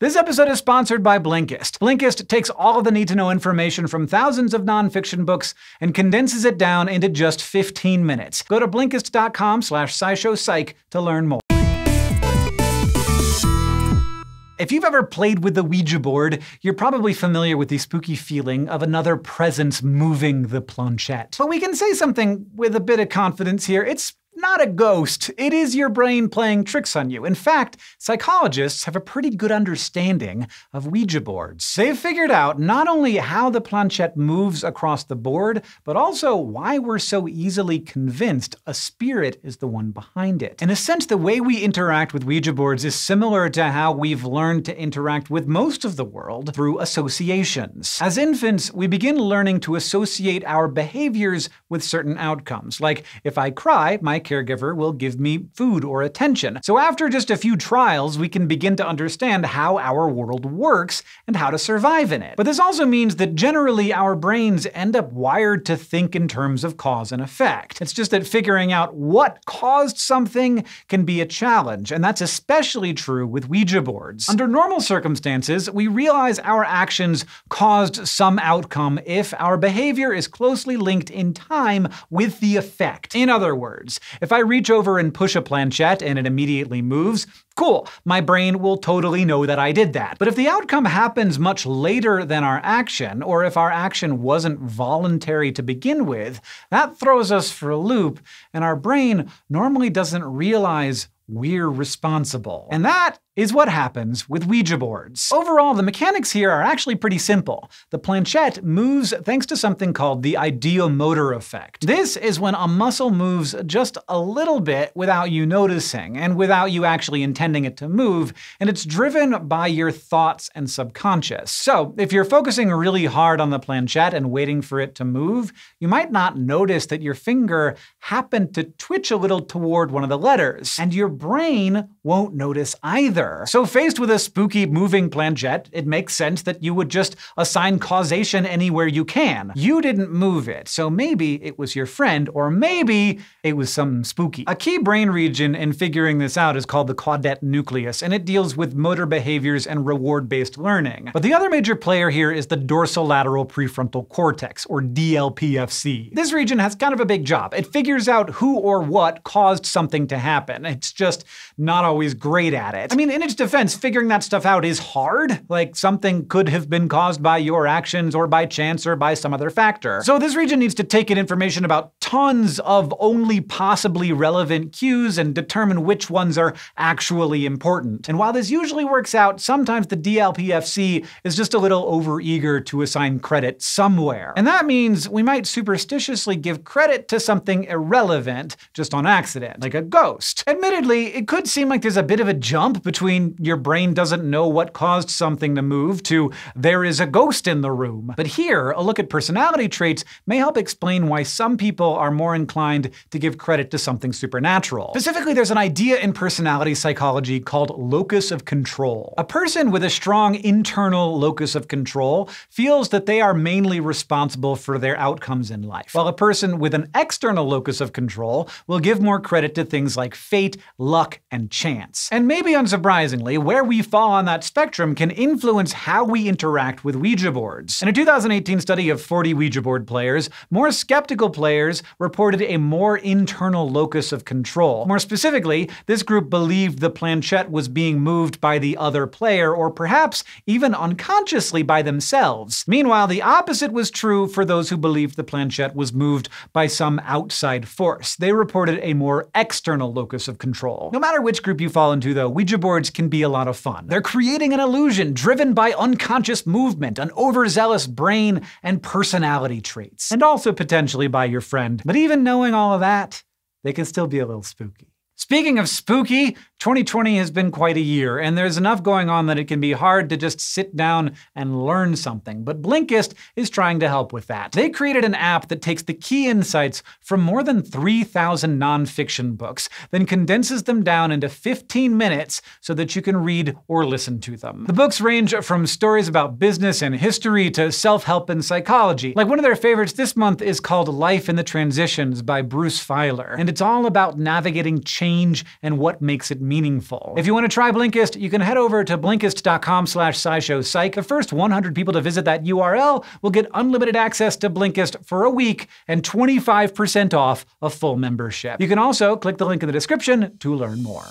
This episode is sponsored by Blinkist. Blinkist takes all of the need to know information from thousands of nonfiction books and condenses it down into just 15 minutes. Go to Blinkist.com slash SciShowPsych to learn more. If you've ever played with the Ouija board, you're probably familiar with the spooky feeling of another presence moving the planchette. But we can say something with a bit of confidence here. It's not a ghost. It is your brain playing tricks on you. In fact, psychologists have a pretty good understanding of Ouija boards. They've figured out not only how the planchette moves across the board, but also why we're so easily convinced a spirit is the one behind it. In a sense, the way we interact with Ouija boards is similar to how we've learned to interact with most of the world through associations. As infants, we begin learning to associate our behaviors with certain outcomes. Like, if I cry, my caregiver will give me food or attention. So after just a few trials, we can begin to understand how our world works and how to survive in it. But this also means that generally our brains end up wired to think in terms of cause and effect. It's just that figuring out what caused something can be a challenge, and that's especially true with Ouija boards. Under normal circumstances, we realize our actions caused some outcome if our behavior is closely linked in time with the effect. In other words, if I reach over and push a planchette and it immediately moves, cool, my brain will totally know that I did that. But if the outcome happens much later than our action, or if our action wasn't voluntary to begin with, that throws us for a loop, and our brain normally doesn't realize we're responsible. And that is what happens with Ouija boards. Overall, the mechanics here are actually pretty simple. The planchette moves thanks to something called the ideomotor effect. This is when a muscle moves just a little bit without you noticing, and without you actually intending it to move, and it's driven by your thoughts and subconscious. So, if you're focusing really hard on the planchette and waiting for it to move, you might not notice that your finger happened to twitch a little toward one of the letters, and your brain won't notice either. So faced with a spooky moving planchette, it makes sense that you would just assign causation anywhere you can. You didn't move it, so maybe it was your friend, or maybe it was some spooky. A key brain region in figuring this out is called the caudate nucleus, and it deals with motor behaviors and reward-based learning. But the other major player here is the dorsolateral prefrontal cortex, or DLPFC. This region has kind of a big job. It figures out who or what caused something to happen. It's just not always great at it. I mean, in its defense, figuring that stuff out is hard. Like, something could have been caused by your actions or by chance or by some other factor. So this region needs to take in information about tons of only possibly relevant cues and determine which ones are actually important. And while this usually works out, sometimes the DLPFC is just a little overeager to assign credit somewhere. And that means we might superstitiously give credit to something irrelevant just on accident, like a ghost. Admittedly, it could seem like there's a bit of a jump between your brain doesn't know what caused something to move to there is a ghost in the room. But here, a look at personality traits may help explain why some people are more inclined to give credit to something supernatural. Specifically, there's an idea in personality psychology called locus of control. A person with a strong internal locus of control feels that they are mainly responsible for their outcomes in life, while a person with an external locus of control will give more credit to things like fate, luck, and chance. And maybe unsurprisingly, where we fall on that spectrum can influence how we interact with Ouija boards. In a 2018 study of 40 Ouija board players, more skeptical players reported a more internal locus of control. More specifically, this group believed the planchette was being moved by the other player, or perhaps even unconsciously by themselves. Meanwhile, the opposite was true for those who believed the planchette was moved by some outside force. They reported a more external locus of control. No matter which group you fall into, though, Ouija boards can be a lot of fun. They're creating an illusion driven by unconscious movement, an overzealous brain, and personality traits. And also potentially by your friend. But even knowing all of that, they can still be a little spooky. Speaking of spooky, 2020 has been quite a year, and there's enough going on that it can be hard to just sit down and learn something. But Blinkist is trying to help with that. They created an app that takes the key insights from more than 3,000 nonfiction books, then condenses them down into 15 minutes so that you can read or listen to them. The books range from stories about business and history to self help and psychology. Like one of their favorites this month is called Life in the Transitions by Bruce Feiler, and it's all about navigating change and what makes it meaningful. If you want to try Blinkist, you can head over to Blinkist.com slash SciShowPsych. The first 100 people to visit that URL will get unlimited access to Blinkist for a week and 25% off a full membership. You can also click the link in the description to learn more.